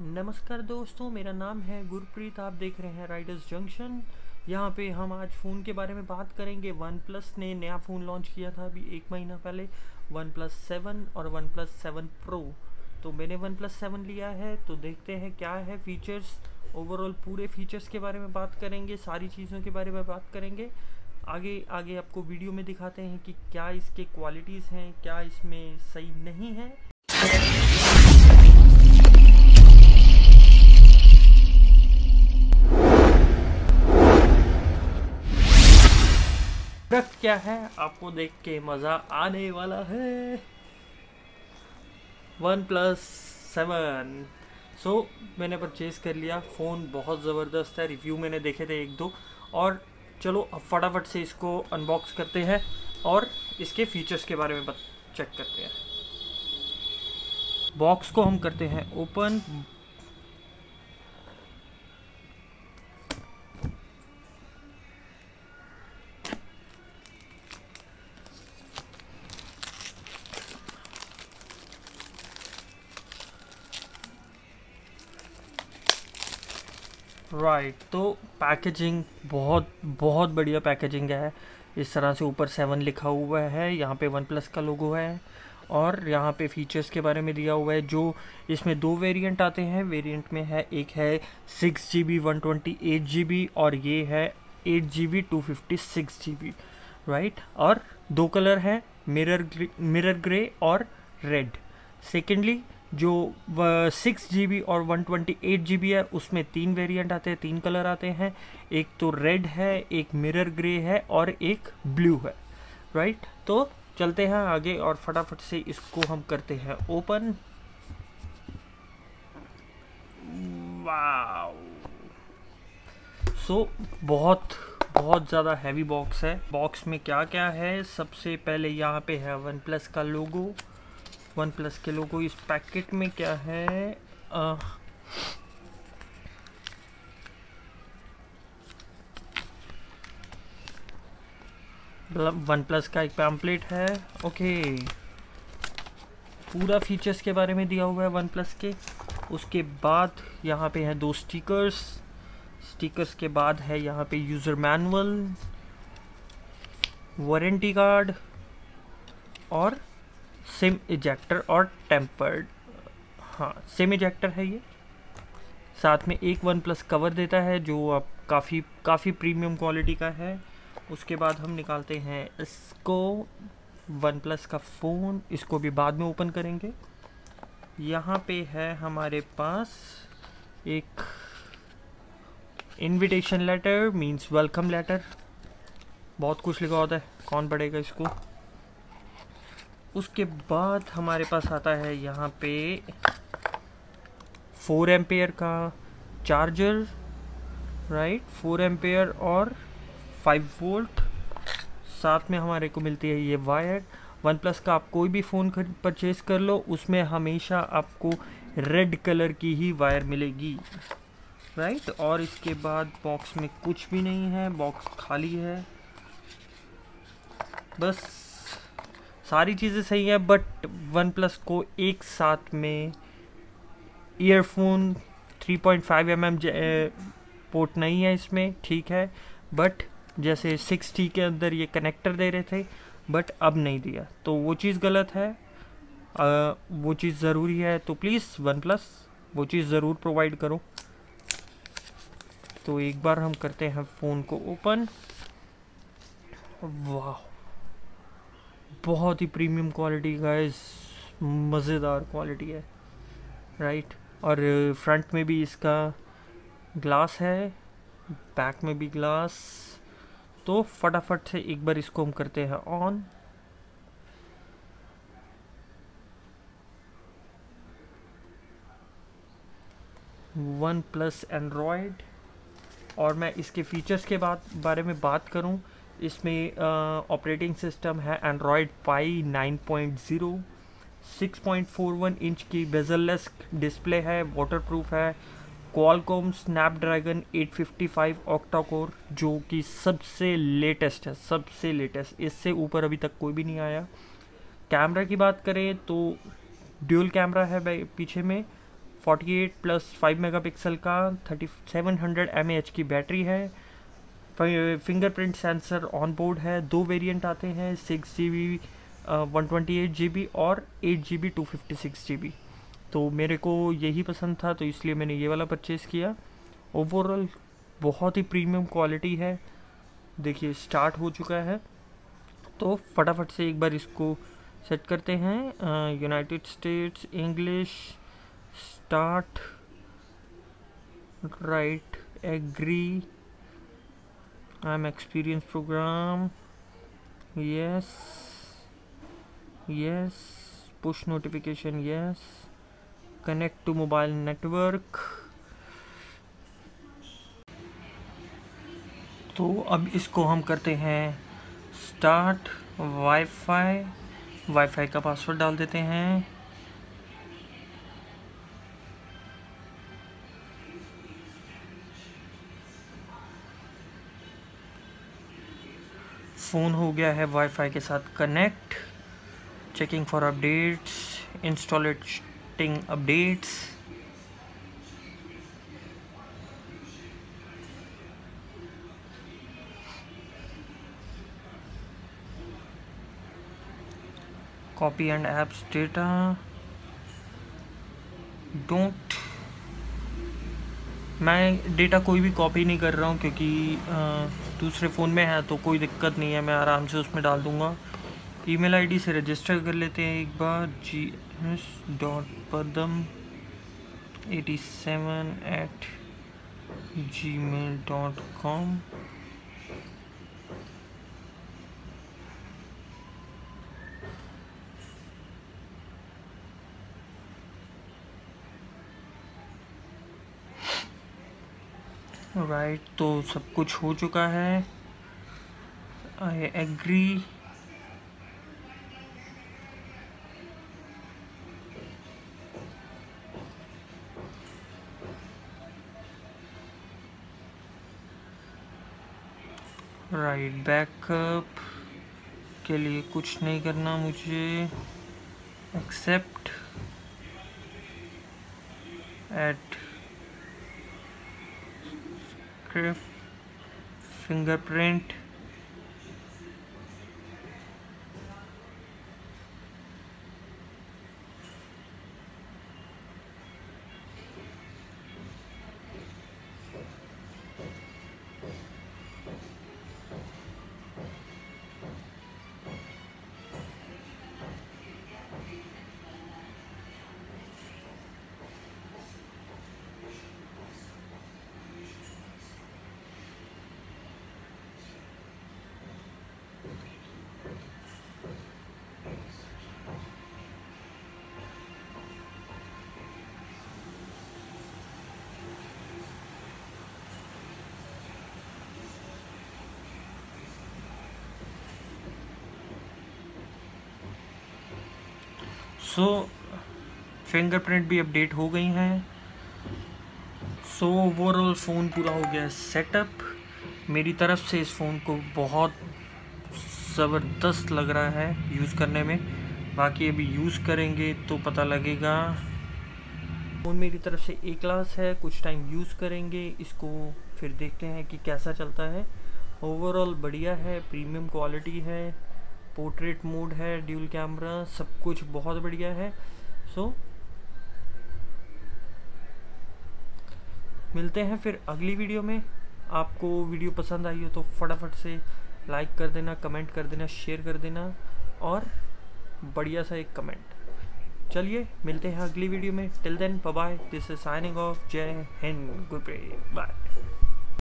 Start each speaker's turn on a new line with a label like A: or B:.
A: नमस्कार दोस्तों, मेरा नाम है गुरप्रीत। आप देख रहे हैं राइडर्स जंक्शन यहाँ पे हम आज फ़ोन के बारे में बात करेंगे। वन प्लस ने नया फ़ोन लॉन्च किया था अभी एक महीना पहले वन प्लस सेवन और वन प्लस सेवन प्रो तो मैंने वन प्लस सेवन लिया है तो देखते हैं क्या है फीचर्स ओवरऑल पूरे फीचर्स के बारे में बात करेंगे, सारी चीज़ों के बारे में बात करेंगे। आगे आगे आपको वीडियो में दिखाते हैं कि क्या इसके क्वालिटीज़ हैं, क्या इसमें सही नहीं है। प्रोडक्ट क्या है? आपको देख के मज़ा आने वाला है। वन प्लस सेवन सो मैंने परचेज़ कर लिया। फ़ोन बहुत ज़बरदस्त है। रिव्यू मैंने देखे थे एक दो। और चलो, अब फटाफट से इसको अनबॉक्स करते हैं और इसके फीचर्स के बारे में चेक करते हैं। बॉक्स को हम करते हैं। ओपन राइट right, तो पैकेजिंग बहुत बहुत बढ़िया पैकेजिंग है। इस तरह से ऊपर सेवन लिखा हुआ है यहाँ पे वन प्लस का लोगो है और यहाँ पे फीचर्स के बारे में दिया हुआ है जो इसमें दो वेरिएंट आते हैं। वेरिएंट में है एक है six G B one twenty eight G B और ये है eight G B two fifty six G B right और दो कलर हैं मिरर मिरर ग्रे और रेड सेकेंडली जो सिक्स जी और वन ट्वेंटी एट जी है उसमें तीन वेरिएंट आते हैं तीन कलर आते हैं। एक तो रेड है एक मिरर ग्रे है और एक ब्लू है राइट तो चलते हैं आगे और फटाफट से इसको हम करते हैं ओपन वाओ सो so, बहुत बहुत ज़्यादा हैवी बॉक्स है। बॉक्स में क्या क्या है? सबसे पहले यहाँ पे है वन प्लस का लोगो वन प्लस के लोगो इस पैकेट में क्या है? वन प्लस का एक पैम्पलेट है। ओके पूरा फीचर्स के बारे में दिया हुआ है वन प्लस के। उसके बाद यहाँ पे है दो स्टिकर्स स्टिकर्स के बाद है यहाँ पे यूज़र मैनुअल वारंटी कार्ड और सिम इजेक्टर और टेम्पर्ड हाँ सिम इजेक्टर है ये। साथ में एक वन प्लस कवर देता है, जो आप काफ़ी काफ़ी प्रीमियम क्वालिटी का है। उसके बाद हम निकालते हैं इसको, वन प्लस का फ़ोन, इसको भी बाद में ओपन करेंगे। यहाँ पे है हमारे पास एक invitation letter means welcome letter बहुत कुछ लिखा होता है, कौन पढ़ेगा इसको? उसके बाद हमारे पास आता है यहाँ पे फोर एम्पेयर का चार्जर राइट फोर एम्पेयर और फाइव वोल्ट। साथ में हमारे को मिलती है ये वायर। वन प्लस का आप कोई भी फ़ोन परचेज़ कर लो, उसमें हमेशा आपको रेड कलर की ही वायर मिलेगी राइट और इसके बाद बॉक्स में कुछ भी नहीं है, बॉक्स खाली है। बस सारी चीज़ें सही हैं बट वन प्लस को एक साथ में ईयरफोन 3.5 पॉइंट एम पोर्ट नहीं है इसमें ठीक है बट जैसे सिक्स टी के अंदर ये कनेक्टर दे रहे थे बट अब नहीं दिया। तो वो चीज़ गलत है आ, वो चीज़ ज़रूरी है तो प्लीज़ वन प्लस वो चीज़ ज़रूर प्रोवाइड करो। तो एक बार हम करते हैं फ़ोन को ओपन वाह। बहुत ही प्रीमियम क्वालिटी का इस मज़ेदार क्वालिटी है राइट और फ्रंट में भी इसका ग्लास है बैक में भी ग्लास तो फटाफट से एक बार इसको हम करते हैं ऑन वन प्लस एंड्रॉयड। और मैं इसके फीचर्स के बाद बारे में बात करूँ। इसमें ऑपरेटिंग सिस्टम है एंड्रॉयड पाई 9.0 6.41 इंच की बेजललेस डिस्प्ले है वाटरप्रूफ है क्वालकॉम स्नैपड्रैगन 855 ऑक्टा कोर जो कि सबसे लेटेस्ट है, सबसे लेटेस्ट इससे ऊपर अभी तक कोई भी नहीं आया। कैमरा की बात करें तो ड्यूल कैमरा है पीछे में 48 प्लस 5 मेगापिक्सल का 3700 mAh की बैटरी है फिंगरप्रिंट सेंसर ऑन बोर्ड है, दो वेरिएंट आते हैं six G B one twenty eight G B और eight G B two fifty six G B तो मेरे को यही पसंद था तो इसलिए मैंने ये वाला परचेज़ किया। ओवरऑल बहुत ही प्रीमियम क्वालिटी है। देखिए स्टार्ट हो चुका है। तो फटाफट से एक बार इसको सेट करते हैं। United States English start right agree um experience program yes yes push notification yes connect to mobile network तो अब इसको हम करते हैं स्टार्ट वाईफाई वाईफाई का पासवर्ड डाल देते हैं। फ़ोन हो गया है वाईफाई के साथ connect checking for updates installing updates copy and apps data don't मैं डेटा कोई भी कॉपी नहीं कर रहा हूँ क्योंकि दूसरे फ़ोन में है तो कोई दिक्कत नहीं है, मैं आराम से उसमें डाल दूँगा। ईमेल आईडी से रजिस्टर कर लेते हैं एक बार G S dot Padam at seven eight Gmail dot com right right, तो सब कुछ हो चुका है। आई एग्री राइट बैकअप के लिए कुछ नहीं करना मुझे। Except at fingerprint so fingerprint भी अपडेट हो गई हैं। सो ओवरऑल फ़ोन पूरा हो गया सेटअप मेरी तरफ़ से इस फ़ोन को बहुत ज़बरदस्त लग रहा है यूज़ करने में। बाकी अभी यूज़ करेंगे तो पता लगेगा। फ़ोन मेरी तरफ़ से ए क्लास है, कुछ टाइम यूज़ करेंगे। इसको फिर देखते हैं कि कैसा चलता है। ओवरऑल बढ़िया है प्रीमियम क्वालिटी है। पोर्ट्रेट मोड है ड्यूल कैमरा सब कुछ बहुत बढ़िया है। सो मिलते हैं फिर अगली वीडियो में। आपको वीडियो पसंद आई हो तो फटाफट से लाइक कर देना कमेंट कर देना शेयर कर देना और बढ़िया सा एक कमेंट चलिए, मिलते हैं अगली वीडियो में। Till then bye this is signing off जय हिंद गुड बाय